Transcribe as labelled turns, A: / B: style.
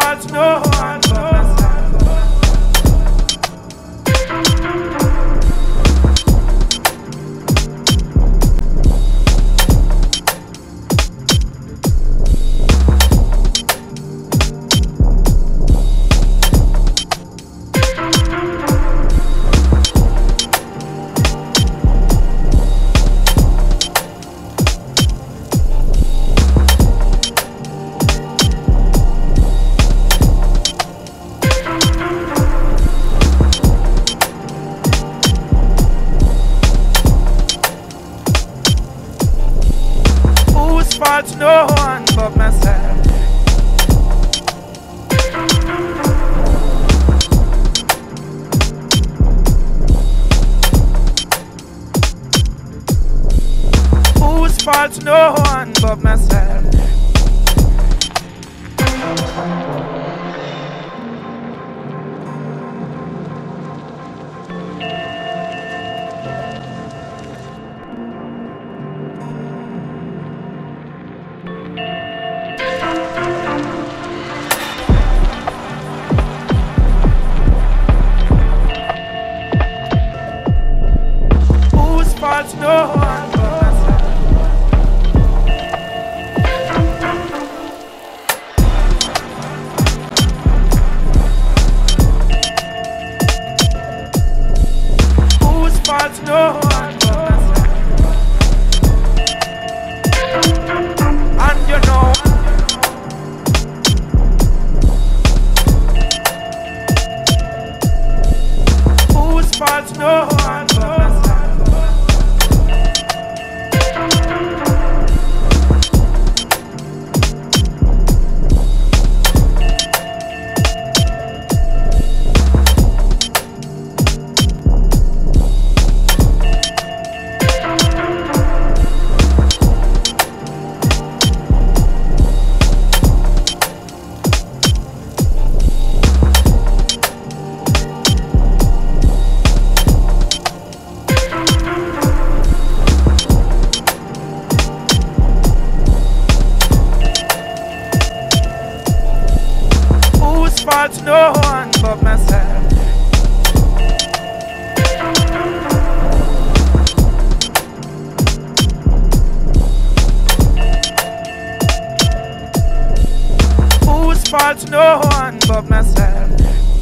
A: Fault? No one No one but myself. Whose fault? No one but myself. One but myself. Whose fault? No one but myself.